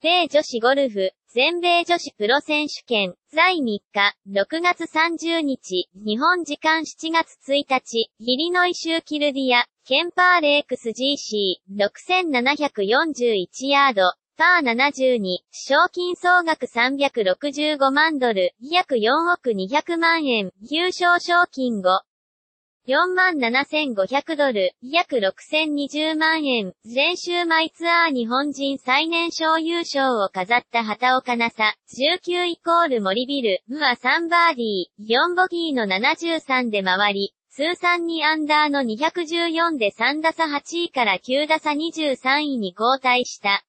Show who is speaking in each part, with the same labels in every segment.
Speaker 1: 米女子ゴルフ、全米女子プロ選手権、在3日、6月30日、日本時間7月1日、イリノイ州キルディア、ケンパーレークス GC、6741ヤード、パー72、賞金総額365万ドル、約4億200万円、優勝賞金5、47,500ドル、約6020万円、全周マイツアー日本人最年少優勝を飾った畑岡奈紗、19イコール森ビル、ムは3バーディー、4ボギーの73で回り、通算2アンダーの214で3打差8位から9打差23位に後退した。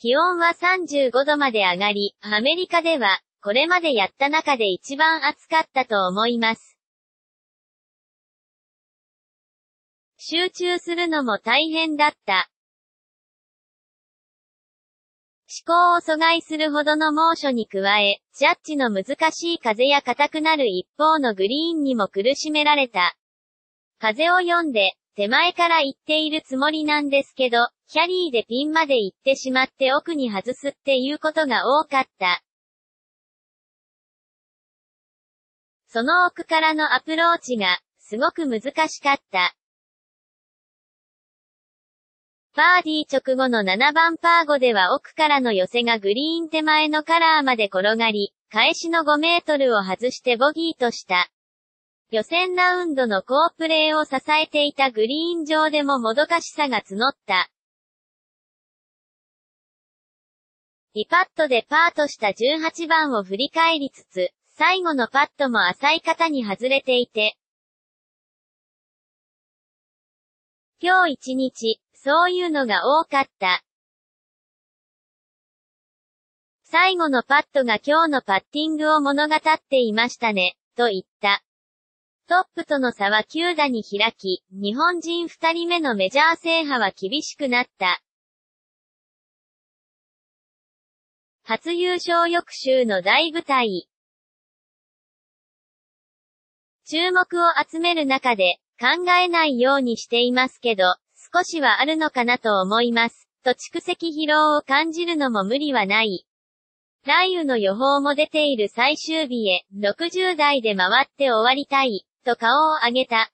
Speaker 1: 気温は35度まで上がり、アメリカではこれまでやった中で一番暑かったと思います。集中するのも大変だった。思考を阻害するほどの猛暑に加え、ジャッジの難しい風や硬くなる一方のグリーンにも苦しめられた。風を読んで、手前から行っているつもりなんですけど、キャリーでピンまで行ってしまって奥に外すっていうことが多かった。その奥からのアプローチが、すごく難しかった。バーディー直後の7番パー5では奥からの寄せがグリーン手前のカラーまで転がり、返しの5メートルを外してボギーとした。予選ラウンドの好プレーを支えていたグリーン上でももどかしさが募った。リパットでパーとした18番を振り返りつつ、最後のパットも浅い方に外れていて。今日一日、そういうのが多かった。最後のパットが今日のパッティングを物語っていましたね、と言った。トップとの差は9打に開き、日本人2人目のメジャー制覇は厳しくなった。初優勝翌週の大舞台。注目を集める中で、考えないようにしていますけど、少しはあるのかなと思います。と蓄積疲労を感じるのも無理はない。雷雨の予報も出ている最終日へ、60代で回って終わりたい、と顔を上げた。